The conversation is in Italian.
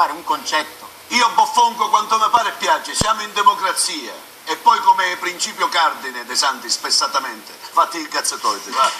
sviluppare un concetto. Io boffonco quanto mi pare e piace, siamo in democrazia. E poi come principio cardine dei santi, spessatamente. Fatti il cazzatoide, va.